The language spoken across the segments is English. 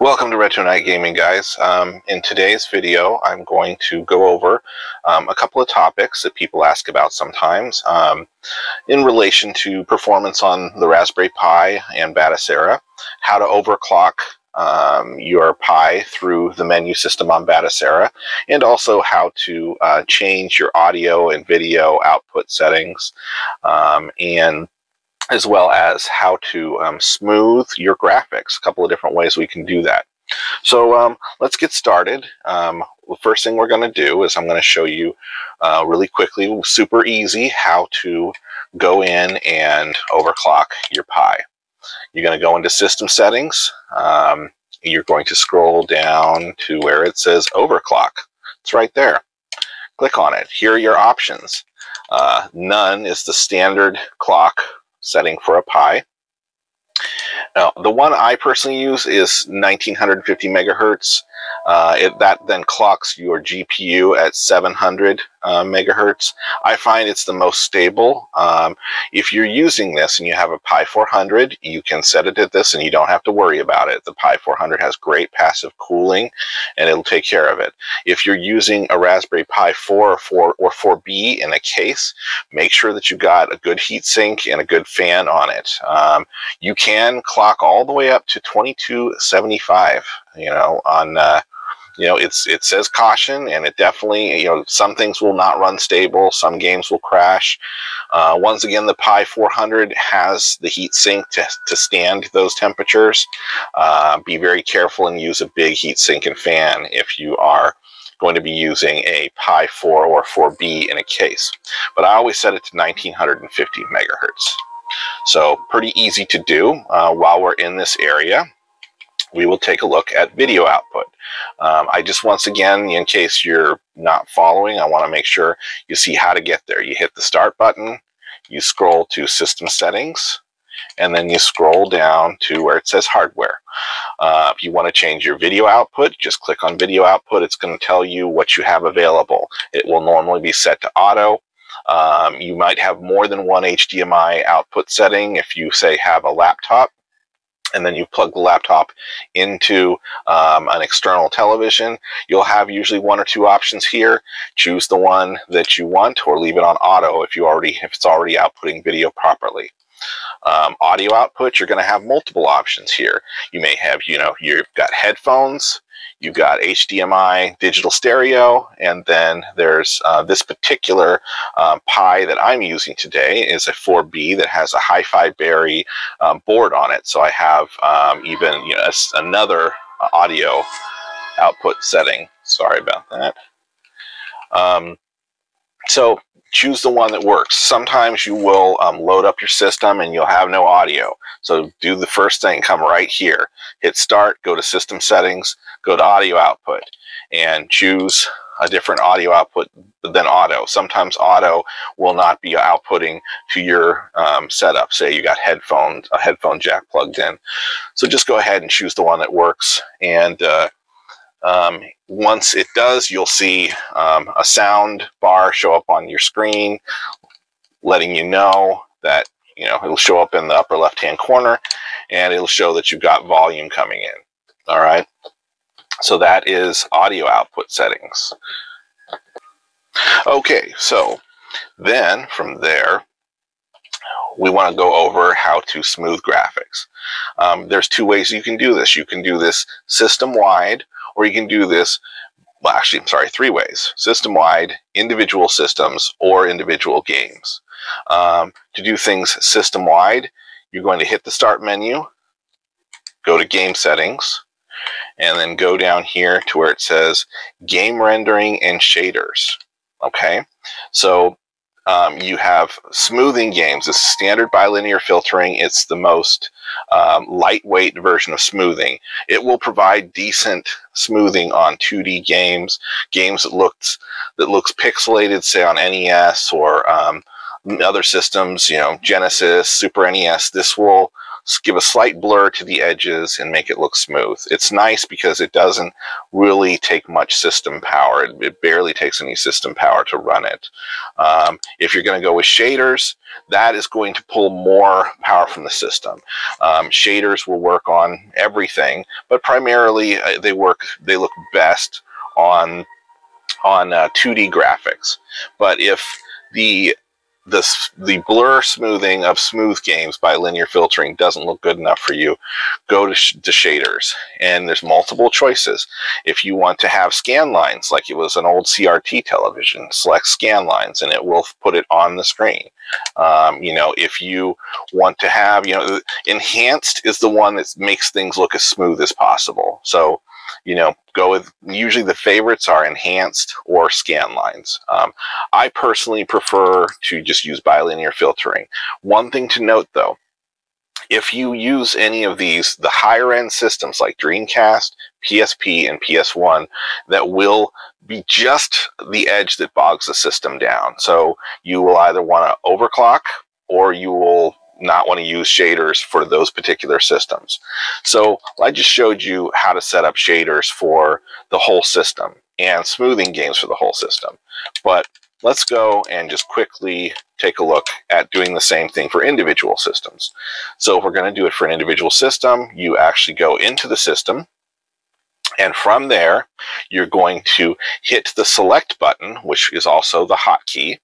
Welcome to Retro Knight Gaming, guys. Um, in today's video, I'm going to go over um, a couple of topics that people ask about sometimes um, in relation to performance on the Raspberry Pi and Batocera, how to overclock um, your Pi through the menu system on Batocera, and also how to uh, change your audio and video output settings, um, and as well as how to um, smooth your graphics. A couple of different ways we can do that. So um, let's get started. Um, the first thing we're going to do is I'm going to show you uh, really quickly, super easy, how to go in and overclock your Pi. You're going to go into System Settings. Um, you're going to scroll down to where it says Overclock. It's right there. Click on it. Here are your options. Uh, none is the standard clock setting for a Pi. Now, the one I personally use is 1950 megahertz. Uh, it, that then clocks your GPU at 700 uh, megahertz. I find it's the most stable. Um, if you're using this and you have a Pi 400, you can set it at this and you don't have to worry about it. The Pi 400 has great passive cooling and it'll take care of it. If you're using a Raspberry Pi 4 or 4 or 4B in a case, make sure that you've got a good heatsink and a good fan on it. Um, you can clock all the way up to 2275, you know, on uh, you know, it's it says caution, and it definitely, you know, some things will not run stable, some games will crash. Uh, once again, the Pi 400 has the heat sink to, to stand those temperatures. Uh, be very careful and use a big heat sink and fan if you are going to be using a Pi 4 or 4B in a case. But I always set it to 1950 megahertz. So pretty easy to do uh, while we're in this area we will take a look at video output. Um, I just, once again, in case you're not following, I want to make sure you see how to get there. You hit the start button, you scroll to system settings, and then you scroll down to where it says hardware. Uh, if you want to change your video output, just click on video output. It's going to tell you what you have available. It will normally be set to auto. Um, you might have more than one HDMI output setting if you say have a laptop and then you plug the laptop into um, an external television. You'll have usually one or two options here. Choose the one that you want or leave it on auto if you already if it's already outputting video properly. Um, audio output, you're going to have multiple options here. You may have, you know, you've got headphones, you've got HDMI digital stereo, and then there's uh, this particular um, Pi that I'm using today is a 4B that has a HiFiBerry um, board on it. So I have um, even you know another audio output setting. Sorry about that. So choose the one that works. Sometimes you will um, load up your system and you'll have no audio. So do the first thing, come right here, hit start, go to system settings, go to audio output and choose a different audio output than auto. Sometimes auto will not be outputting to your um, setup. Say you got headphones, a headphone jack plugged in. So just go ahead and choose the one that works. And uh, um, once it does, you'll see um, a sound bar show up on your screen, letting you know that you know it'll show up in the upper left-hand corner, and it'll show that you've got volume coming in. All right. So that is audio output settings. Okay, so then from there, we want to go over how to smooth graphics. Um, there's two ways you can do this. You can do this system-wide, or you can do this, well, actually, I'm sorry, three ways. System-wide, individual systems, or individual games. Um, to do things system-wide, you're going to hit the Start menu, go to Game Settings, and then go down here to where it says game rendering and shaders. Okay, so um, you have smoothing games. It's standard bilinear filtering. It's the most um, lightweight version of smoothing. It will provide decent smoothing on 2D games, games that looks that looks pixelated, say on NES or um, other systems. You know, Genesis, Super NES. This will give a slight blur to the edges and make it look smooth. It's nice because it doesn't really take much system power. It, barely takes any system power to run it. Um, if you're going to go with shaders, that is going to pull more power from the system. Um, shaders will work on everything, but primarily uh, they work, they look best on on uh, 2D graphics. But if the the, the blur smoothing of smooth games bilinear filtering doesn't look good enough for you, go to, sh to shaders. And there's multiple choices. If you want to have scan lines, like it was an old CRT television, select scan lines and it will put it on the screen. Um, you know, if you want to have, you know, enhanced is the one that makes things look as smooth as possible. So you know, go with usually the favorites are enhanced or scan lines. Um, I personally prefer to just use bilinear filtering. One thing to note though, if you use any of these, the higher end systems like Dreamcast, PSP, and PS1, that will be just the edge that bogs the system down. So you will either want to overclock or you will not want to use shaders for those particular systems. So I just showed you how to set up shaders for the whole system and smoothing games for the whole system. But let's go and just quickly take a look at doing the same thing for individual systems. So if we're going to do it for an individual system, you actually go into the system and from there, you're going to hit the select button, which is also the hotkey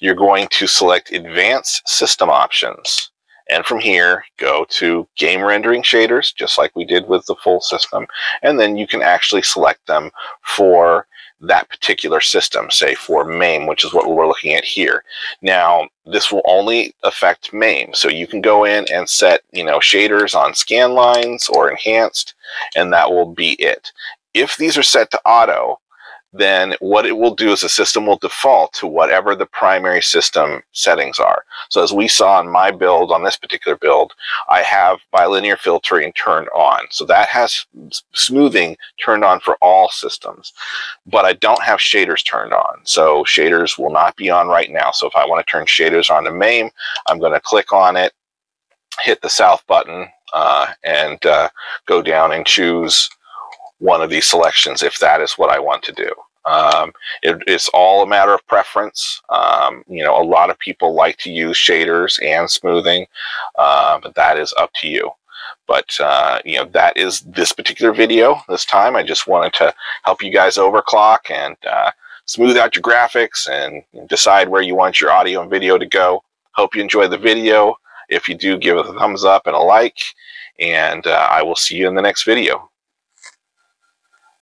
you're going to select Advanced System Options. And from here, go to Game Rendering Shaders, just like we did with the full system. And then you can actually select them for that particular system, say for MAME, which is what we're looking at here. Now, this will only affect MAME, so you can go in and set, you know, shaders on scan lines or enhanced, and that will be it. If these are set to auto, then what it will do is the system will default to whatever the primary system settings are. So as we saw in my build, on this particular build, I have bilinear filtering turned on. So that has smoothing turned on for all systems. But I don't have shaders turned on. So shaders will not be on right now. So if I want to turn shaders on to MAME, I'm going to click on it, hit the south button, uh, and uh, go down and choose one of these selections if that is what I want to do. Um, it, it's all a matter of preference. Um, you know, a lot of people like to use shaders and smoothing, uh, but that is up to you. But, uh, you know, that is this particular video this time. I just wanted to help you guys overclock and uh, smooth out your graphics and decide where you want your audio and video to go. Hope you enjoy the video. If you do, give it a thumbs up and a like, and uh, I will see you in the next video.